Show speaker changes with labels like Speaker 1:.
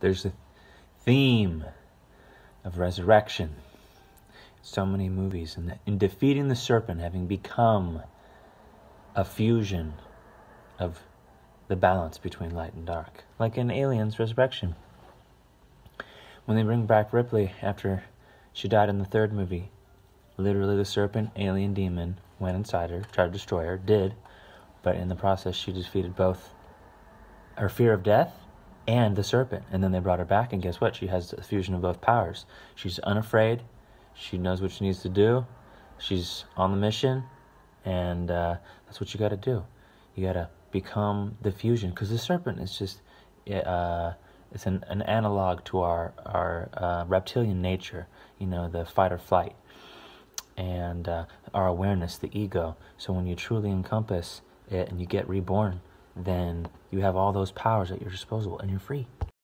Speaker 1: There's a theme of resurrection. So many movies, and in defeating the serpent, having become a fusion of the balance between light and dark, like in Aliens Resurrection. When they bring back Ripley after she died in the third movie, literally the serpent, alien demon, went inside her, tried to destroy her, did, but in the process she defeated both her fear of death and the serpent. And then they brought her back, and guess what? She has the fusion of both powers. She's unafraid, she knows what she needs to do, she's on the mission, and uh, that's what you got to do. You got to become the fusion, because the serpent is just. Uh, it's an, an analog to our our uh, reptilian nature, you know, the fight or flight, and uh, our awareness, the ego. So when you truly encompass it and you get reborn, then you have all those powers at your disposal and you're free.